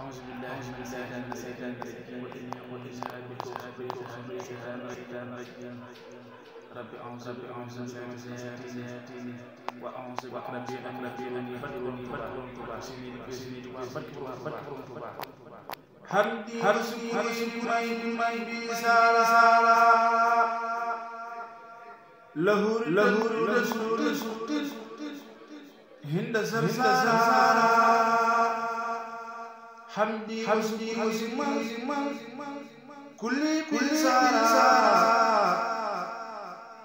أعوذ بالله من الشيطان الرجيم. وإني أعوذ بك من الشيطان رب أعوذ بك من الشياطين وأعوذ بك ربي أن يحضروني يحضروني يحضروني تباشرني باسمي تباشرني تباشرني حمدي حرسي ماي بيسارا سارا لهور لهور رسول هند سرسارا حمدي حمدي ماي كل كل سارا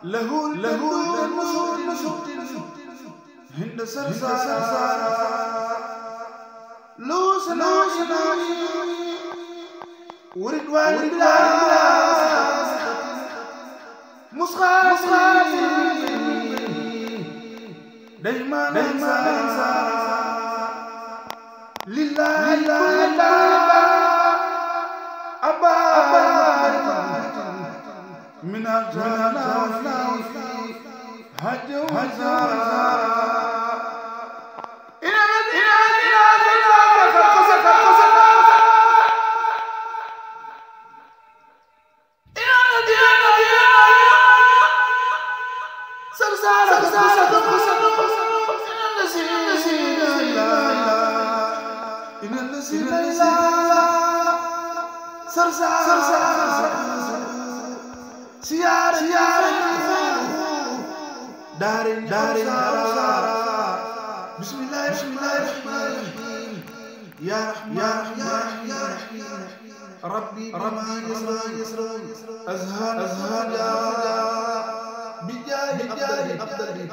لهور لهور رسول هند سرسارا لوس لوس ورد والد بلا مسخات دايما دايما لله لله. أبا من الجنة هج وزار سيارة سيارة دار daarin daarin daaraa bismillahi rahmaani rahiim yaa rahmaan yaa rahiim rabbi rabbi yasran yasran azhan azhan bi jaahi abdali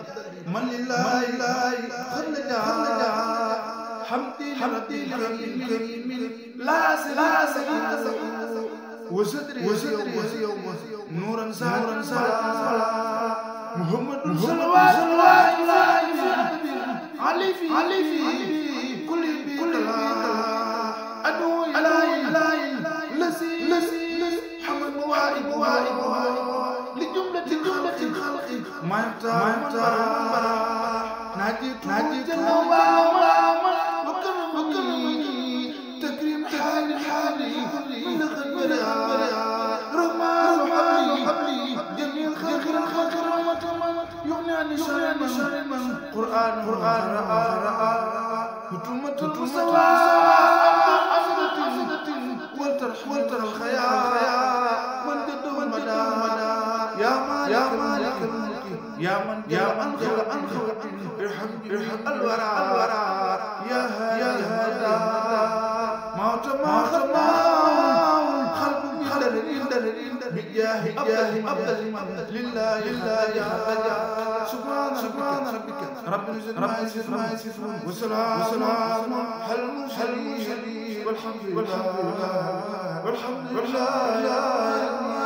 man lillahi. حمدي حمدي لكريم لا لا وصدري وصدري يوم نورا سارا سارا محمد صلوات الله علي في علي في كل كل أدعو إلهي لسي لسي حمد موارد موارد لجملة جملة الخلق ما يفتح ما يفتح ناجيت ناجيت حالي حالي من خير رحمن حبلي جميل خير خير يغني عن شر من قرآن قرآن رأى رأى هتومة المستوى والترح والتر الخيال من جد مدى يا مالك يا مالك يا من يا من خلق ارحم ارحم الورى يا موت ما خما خلق خلق بجاه بجاه أبدل لله لله سبحان سبحان ربك رب العزة ما يصفون ما يصفون وسلام وسلام على المرسلين والحمد لله والحمد لله